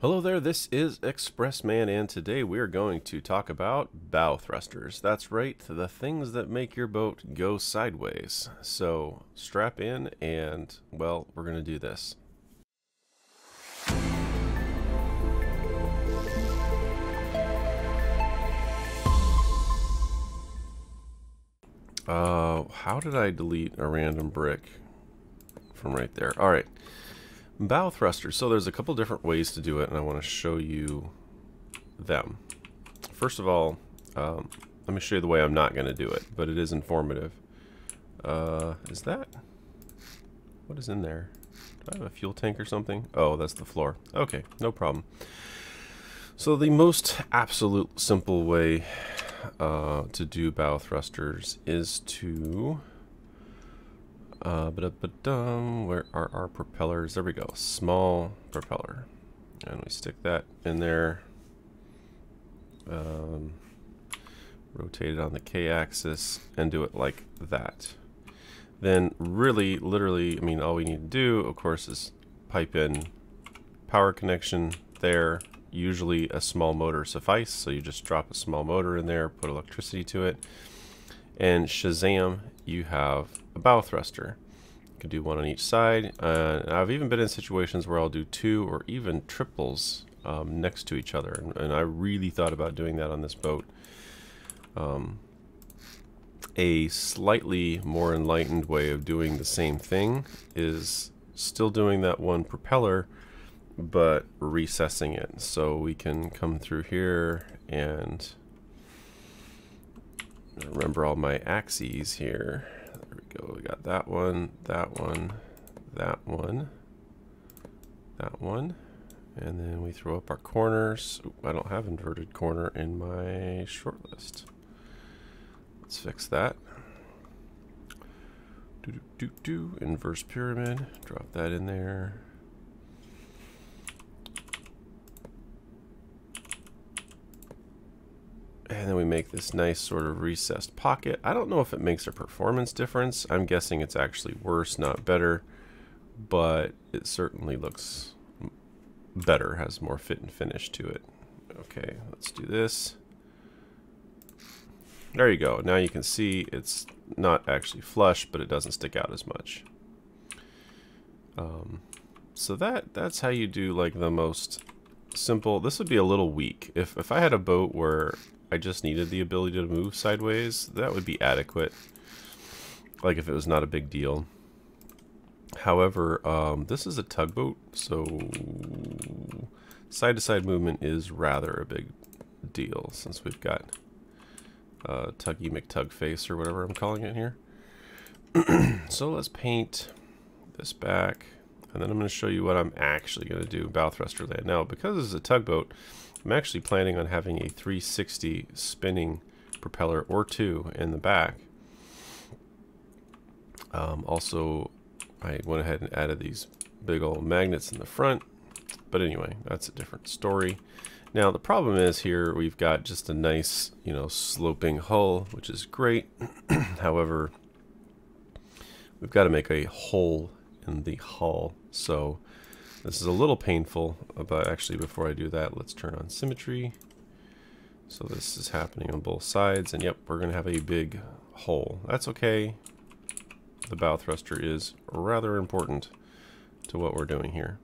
Hello there, this is Expressman, and today we are going to talk about bow thrusters. That's right, the things that make your boat go sideways. So strap in, and well, we're going to do this. Uh, how did I delete a random brick from right there? All right. Bow thrusters. So there's a couple different ways to do it, and I want to show you them. First of all, um, let me show you the way I'm not going to do it, but it is informative. Uh, is that... What is in there? Do I have a fuel tank or something? Oh, that's the floor. Okay, no problem. So the most absolute simple way uh, to do bow thrusters is to uh, but um, where are our propellers? There we go. Small propeller, and we stick that in there. Um, rotate it on the k-axis and do it like that. Then really, literally, I mean, all we need to do, of course, is pipe in power connection there usually a small motor suffice so you just drop a small motor in there put electricity to it and shazam you have a bow thruster. You can do one on each side. Uh, I've even been in situations where I'll do two or even triples um, next to each other. And, and, I really thought about doing that on this boat. Um, a slightly more enlightened way of doing the same thing is still doing that one propeller but recessing it. So we can come through here and remember all my axes here. There we go. We got that one, that one, that one, that one. And then we throw up our corners. I don't have inverted corner in my short list. Let's fix that. Do do do do. Inverse pyramid. Drop that in there. And then we make this nice sort of recessed pocket. I don't know if it makes a performance difference. I'm guessing it's actually worse, not better. But it certainly looks better, has more fit and finish to it. Okay, let's do this. There you go. Now you can see it's not actually flush, but it doesn't stick out as much. Um, so that that's how you do like the most simple. This would be a little weak. If, if I had a boat where I just needed the ability to move sideways, that would be adequate. Like if it was not a big deal. However, um, this is a tugboat, so side-to-side -side movement is rather a big deal since we've got uh, Tuggy McTugface or whatever I'm calling it here. so let's paint this back, and then I'm going to show you what I'm actually going to do bow thruster land. Now, because this is a tugboat, I'm actually planning on having a 360 spinning propeller or two in the back. Um, also, I went ahead and added these big old magnets in the front. But anyway, that's a different story. Now, the problem is here we've got just a nice, you know, sloping hull, which is great. However, we've got to make a hole in the hull. So this is a little painful, but actually before I do that, let's turn on symmetry. So this is happening on both sides, and yep, we're going to have a big hole. That's okay. The bow thruster is rather important to what we're doing here.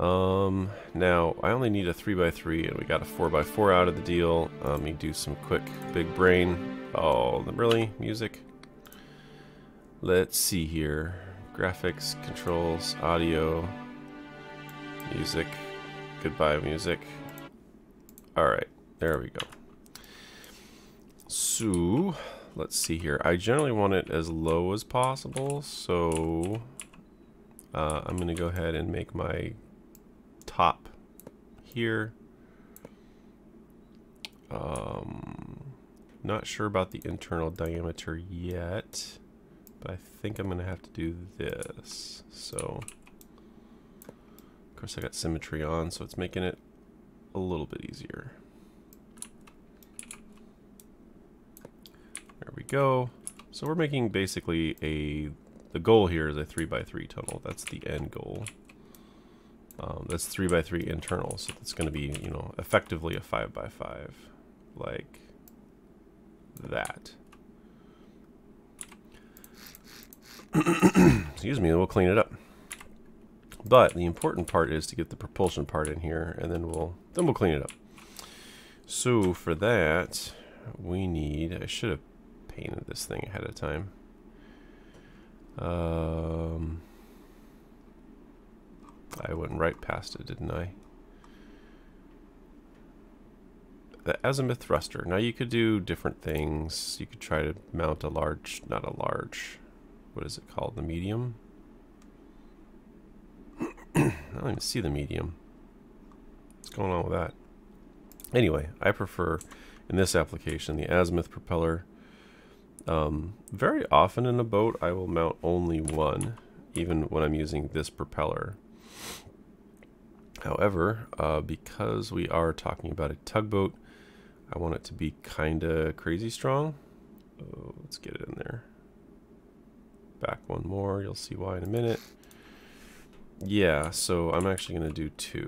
Um, now, I only need a 3x3, and we got a 4x4 out of the deal. Um, let me do some quick big brain. Oh, really? Music? Let's see here. Graphics, controls, audio, Music. Goodbye, music. Alright, there we go. So, let's see here. I generally want it as low as possible, so uh, I'm going to go ahead and make my top here. Um, not sure about the internal diameter yet, but I think I'm going to have to do this. So of course I got symmetry on, so it's making it a little bit easier. There we go. So we're making basically a, the goal here is a 3 by 3 tunnel. That's the end goal. Um, that's 3 by 3 internal, so it's going to be, you know, effectively a 5 by 5 like that. Excuse me, we'll clean it up. But the important part is to get the propulsion part in here, and then we'll then we'll clean it up. So for that, we need. I should have painted this thing ahead of time. Um, I went right past it, didn't I? The azimuth thruster. Now you could do different things. You could try to mount a large, not a large, what is it called? The medium? I don't even see the medium. What's going on with that? Anyway, I prefer, in this application, the azimuth propeller. Um, very often in a boat, I will mount only one, even when I'm using this propeller. However, uh, because we are talking about a tugboat, I want it to be kind of crazy strong. Oh, let's get it in there. Back one more, you'll see why in a minute. Yeah, so I'm actually going to do two.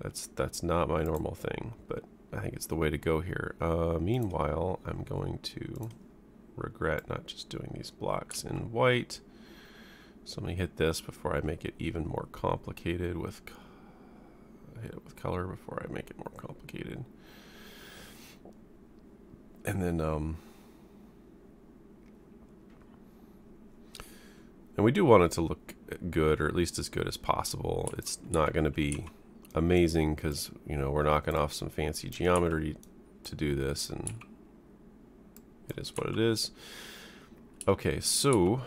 That's that's not my normal thing, but I think it's the way to go here. Uh, meanwhile, I'm going to regret not just doing these blocks in white. So let me hit this before I make it even more complicated with hit it with color before I make it more complicated. And then um and we do want it to look good or at least as good as possible. It's not going to be amazing because, you know, we're knocking off some fancy geometry to do this and it is what it is. Okay, so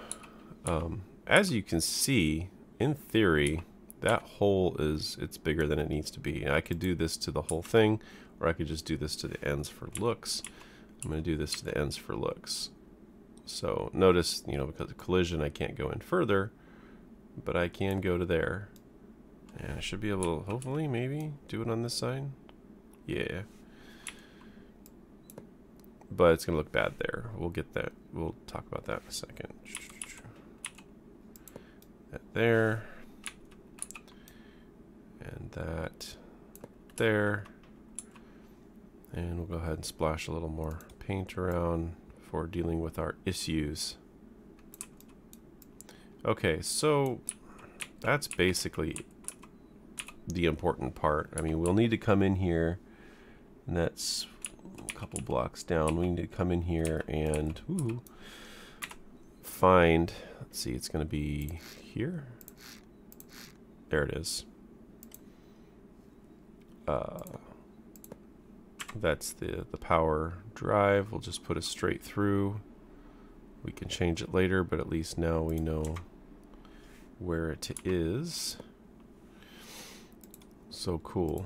um, as you can see, in theory, that hole is, it's bigger than it needs to be. I could do this to the whole thing, or I could just do this to the ends for looks. I'm going to do this to the ends for looks. So notice, you know, because of collision, I can't go in further, but I can go to there. And I should be able to, hopefully, maybe, do it on this side. Yeah. But it's going to look bad there. We'll get that. We'll talk about that in a second. That there. And that there. And we'll go ahead and splash a little more paint around for dealing with our issues. Okay, so that's basically the important part. I mean, we'll need to come in here, and that's a couple blocks down. We need to come in here and ooh, find, let's see, it's going to be here. There it is. Uh, that's the, the power drive. We'll just put it straight through. We can change it later, but at least now we know where it is. So cool.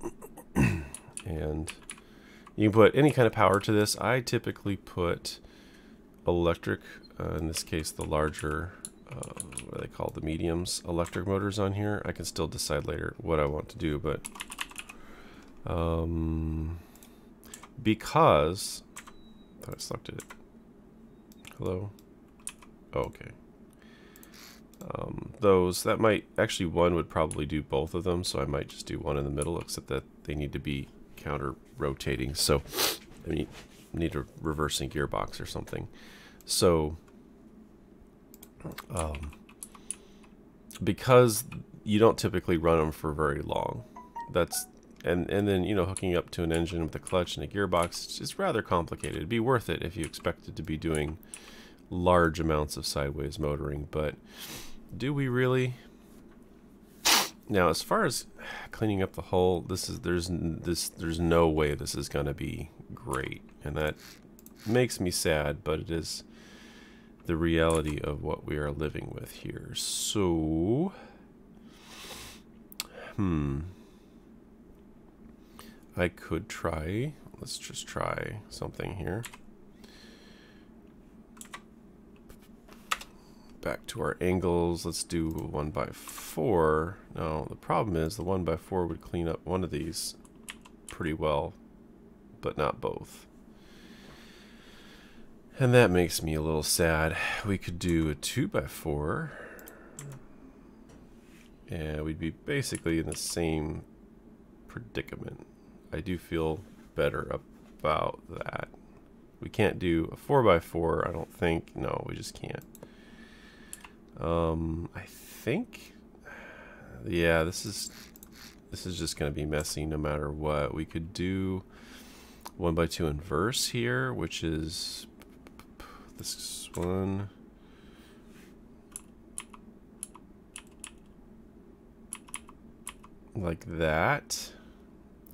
and you can put any kind of power to this. I typically put electric, uh, in this case the larger, uh, what are they call the mediums, electric motors on here. I can still decide later what I want to do, but um, because I thought I selected it. Hello. Oh, okay. Um, those that might actually one would probably do both of them, so I might just do one in the middle, except that they need to be counter rotating. So I mean, need a reversing gearbox or something. So um, because you don't typically run them for very long, that's and and then you know hooking up to an engine with a clutch and a gearbox is rather complicated. It'd be worth it if you expected to be doing large amounts of sideways motoring, but do we really? Now, as far as cleaning up the hull, this is there's this there's no way this is gonna be great, and that makes me sad, but it is the reality of what we are living with here. So, hmm. I could try, let's just try something here. Back to our angles, let's do one by four. Now the problem is the one by four would clean up one of these pretty well, but not both. And that makes me a little sad. We could do a two by four. and we'd be basically in the same predicament. I do feel better about that. We can't do a 4x4, I don't think. No, we just can't. Um, I think, yeah, this is this is just going to be messy no matter what. We could do one by two inverse here, which is this one. Like that.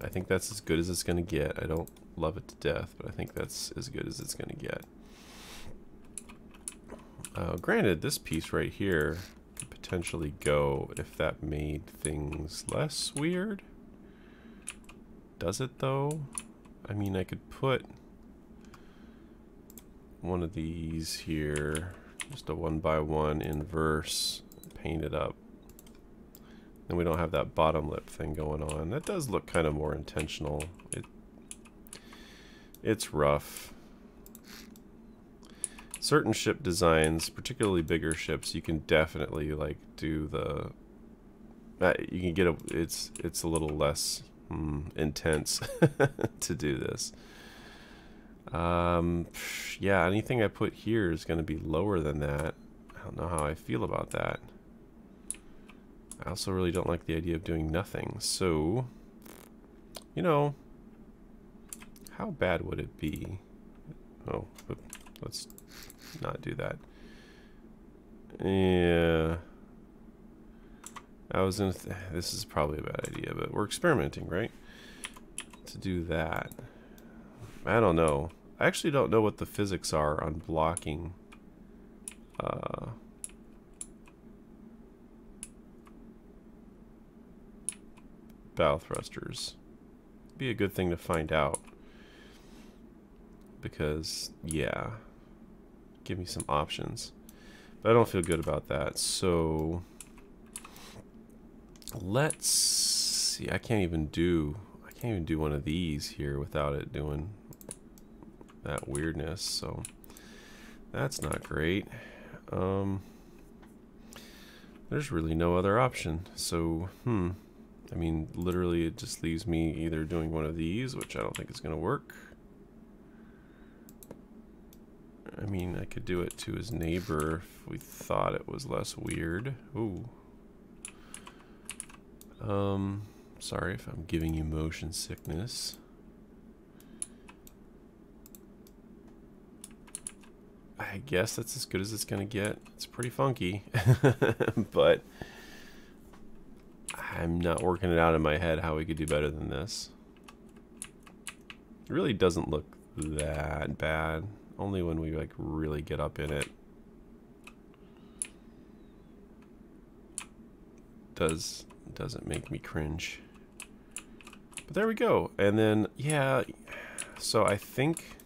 I think that's as good as it's going to get. I don't love it to death, but I think that's as good as it's going to get. Uh, granted, this piece right here could potentially go if that made things less weird. Does it though? I mean, I could put one of these here, just a one by one inverse, paint it up. Then we don't have that bottom lip thing going on. That does look kind of more intentional. It, it's rough. Certain ship designs, particularly bigger ships, you can definitely like do the. Uh, you can get a. It's it's a little less mm, intense to do this. Um, yeah, anything I put here is going to be lower than that. I don't know how I feel about that. I also really don't like the idea of doing nothing. So, you know, how bad would it be? Oh, let's not do that. Yeah. I was in. Th this is probably a bad idea, but we're experimenting, right? To do that. I don't know. I actually don't know what the physics are on blocking. Uh, bow thrusters. Be a good thing to find out. Because, yeah. Give me some options. But I don't feel good about that, so... Let's see, I can't even do... I can't even do one of these here without it doing that weirdness, so... That's not great. Um... There's really no other option, so, hmm... I mean, literally it just leaves me either doing one of these, which I don't think is going to work. I mean, I could do it to his neighbor if we thought it was less weird. Ooh. Um, sorry if I'm giving you motion sickness. I guess that's as good as it's going to get. It's pretty funky, but I'm not working it out in my head how we could do better than this. It really doesn't look that bad. Only when we like really get up in it. Does doesn't make me cringe. But there we go. And then yeah, so I think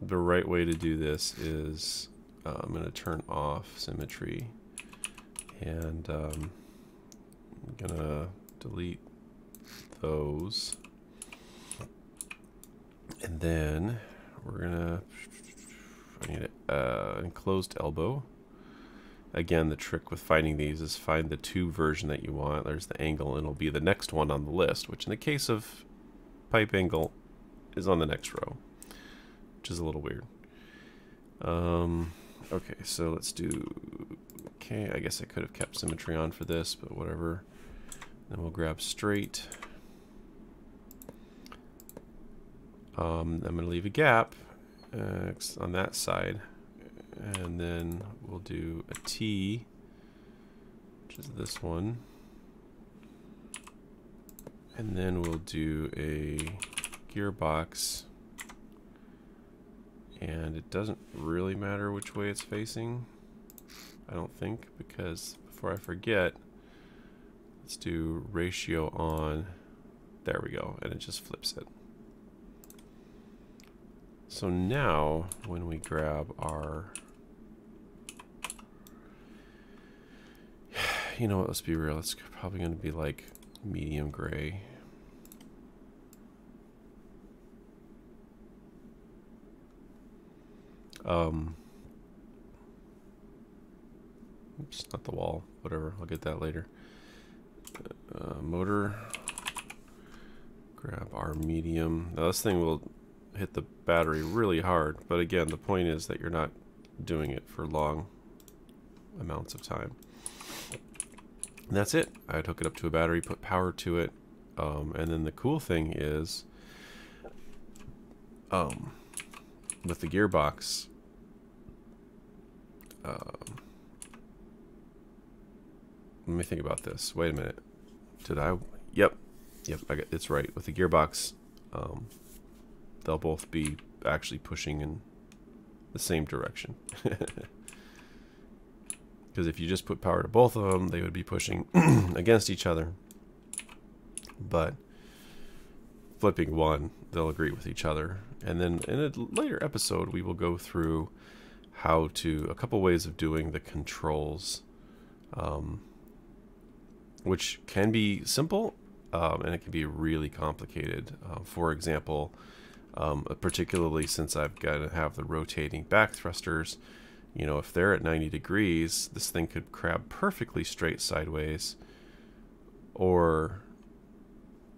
the right way to do this is uh, I'm going to turn off symmetry and um, I'm gonna delete those. And then we're gonna I need an uh, enclosed elbow. Again the trick with finding these is find the two version that you want. There's the angle and it'll be the next one on the list which in the case of pipe angle is on the next row which is a little weird. Um, okay so let's do Okay, I guess I could have kept symmetry on for this, but whatever. Then we'll grab straight. Um, I'm going to leave a gap uh, on that side. And then we'll do a T, which is this one. And then we'll do a gearbox. And it doesn't really matter which way it's facing. I don't think, because before I forget, let's do ratio on, there we go, and it just flips it. So now, when we grab our, you know what, let's be real, it's probably going to be like medium gray. Um, Oops, not the wall. Whatever. I'll get that later. Uh, motor. Grab our medium. Now this thing will hit the battery really hard, but again, the point is that you're not doing it for long amounts of time. And that's it. I'd hook it up to a battery, put power to it, um, and then the cool thing is, um, with the gearbox, um, let me think about this. Wait a minute. Did I? Yep, yep. I got it's right. With the gearbox, um, they'll both be actually pushing in the same direction. Because if you just put power to both of them, they would be pushing against each other. But flipping one, they'll agree with each other. And then in a later episode, we will go through how to, a couple ways of doing the controls, um, which can be simple um, and it can be really complicated. Uh, for example, um, particularly since I've got to have the rotating back thrusters, you know, if they're at 90 degrees, this thing could crab perfectly straight sideways. Or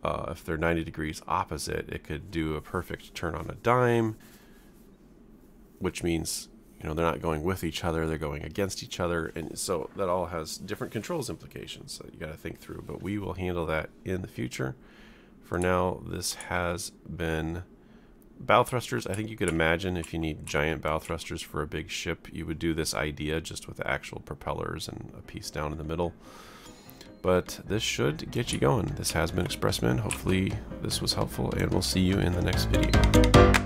uh, if they're 90 degrees opposite, it could do a perfect turn on a dime, which means, you know, they're not going with each other, they're going against each other. And so that all has different controls implications that you got to think through. But we will handle that in the future. For now, this has been bow thrusters, I think you could imagine if you need giant bow thrusters for a big ship, you would do this idea just with actual propellers and a piece down in the middle. But this should get you going. This has been Expressman. Hopefully this was helpful, and we'll see you in the next video.